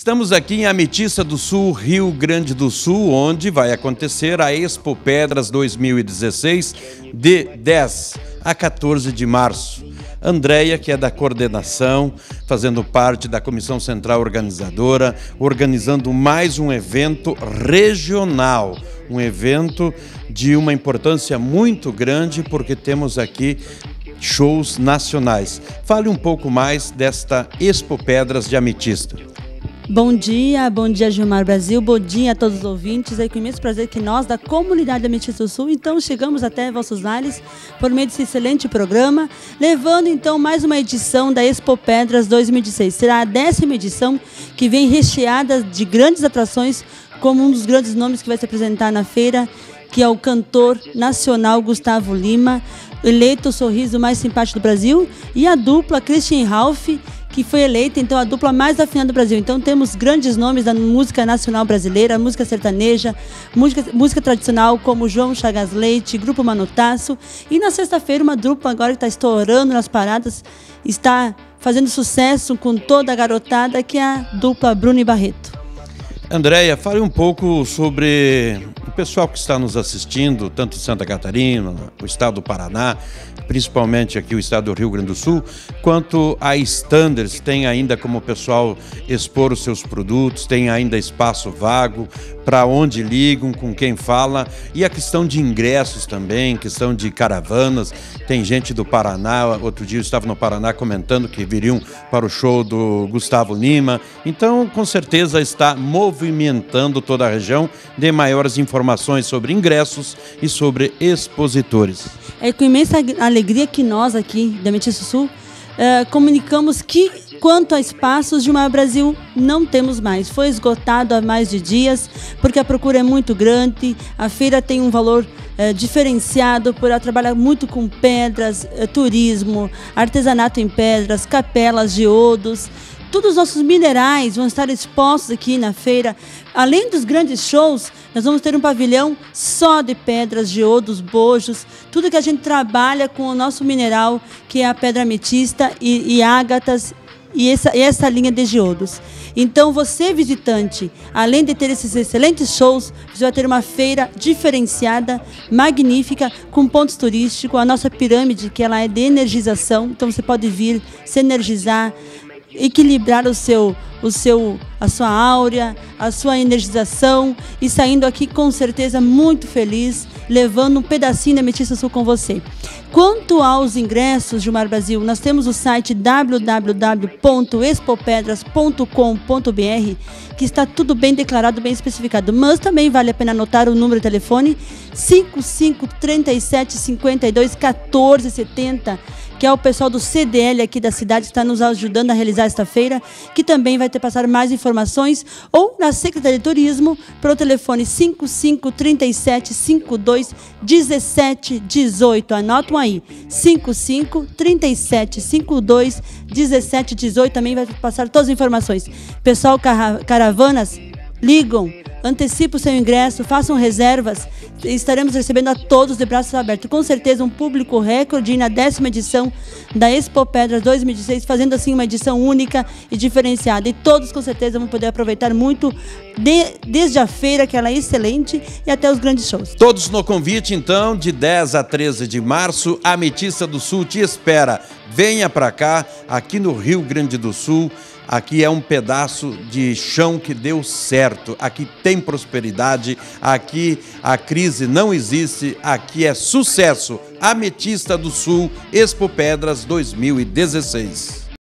Estamos aqui em Ametista do Sul, Rio Grande do Sul, onde vai acontecer a Expo Pedras 2016, de 10 a 14 de março. Andréia, que é da coordenação, fazendo parte da comissão central organizadora, organizando mais um evento regional, um evento de uma importância muito grande, porque temos aqui shows nacionais. Fale um pouco mais desta Expo Pedras de Ametista. Bom dia, bom dia Gilmar Brasil, bom dia a todos os ouvintes. É com imenso prazer que nós, da comunidade da Ametista do Sul, então chegamos até vossos lares por meio desse excelente programa, levando então mais uma edição da Expo Pedras 2016. Será a décima edição que vem recheada de grandes atrações, como um dos grandes nomes que vai se apresentar na feira, que é o cantor nacional Gustavo Lima, eleito o sorriso mais simpático do Brasil, e a dupla Christian Ralph que foi eleita então a dupla mais afinada do Brasil. Então temos grandes nomes da música nacional brasileira, música sertaneja, música, música tradicional como João Chagas Leite, Grupo Manotaço. E na sexta-feira uma dupla agora que está estourando nas paradas, está fazendo sucesso com toda a garotada, que é a dupla Bruno e Barreto. Andréia, fale um pouco sobre o pessoal que está nos assistindo, tanto Santa Catarina, o estado do Paraná, principalmente aqui o estado do Rio Grande do Sul, quanto a standards, tem ainda como o pessoal expor os seus produtos, tem ainda espaço vago, para onde ligam, com quem fala, e a questão de ingressos também, questão de caravanas. Tem gente do Paraná, outro dia eu estava no Paraná comentando que viriam para o show do Gustavo Lima. Então, com certeza está movimentando toda a região. Dê maiores informações sobre ingressos e sobre expositores. É com imensa alegria que nós aqui da Metiço Sul uh, comunicamos que quanto a espaços de Maior Brasil não temos mais. Foi esgotado há mais de dias porque a procura é muito grande. A feira tem um valor uh, diferenciado por ela trabalhar muito com pedras, uh, turismo, artesanato em pedras, capelas, geodos. Todos os nossos minerais vão estar expostos aqui na feira. Além dos grandes shows, nós vamos ter um pavilhão só de pedras, geodos, bojos, tudo que a gente trabalha com o nosso mineral, que é a pedra ametista e, e ágatas e essa, e essa linha de geodos. Então, você, visitante, além de ter esses excelentes shows, você vai ter uma feira diferenciada, magnífica, com pontos turísticos, a nossa pirâmide, que ela é de energização, então você pode vir se energizar, equilibrar o seu, o seu, a sua áurea, a sua energização e saindo aqui com certeza muito feliz, levando um pedacinho da Metista Sul com você. Quanto aos ingressos, Gilmar Brasil, nós temos o site www.expopedras.com.br, que está tudo bem declarado, bem especificado. Mas também vale a pena anotar o número de telefone 5537 52 14 70 que é o pessoal do CDL aqui da cidade que está nos ajudando a realizar esta feira, que também vai ter passar mais informações, ou na Secretaria de Turismo, pelo telefone 5537 52 17 18. Anotam aí, 55 37 52 17 18, também vai passar todas as informações. Pessoal Caravanas, ligam, antecipe o seu ingresso, façam reservas estaremos recebendo a todos de braços abertos. Com certeza, um público recorde na décima edição da Expo Pedras 2016, fazendo assim uma edição única e diferenciada. E todos, com certeza, vão poder aproveitar muito de, desde a feira, que ela é excelente, e até os grandes shows. Todos no convite, então, de 10 a 13 de março, a Metista do Sul te espera. Venha para cá, aqui no Rio Grande do Sul. Aqui é um pedaço de chão que deu certo. Aqui tem prosperidade, aqui a crise não existe, aqui é sucesso. Ametista do Sul, Expo Pedras 2016.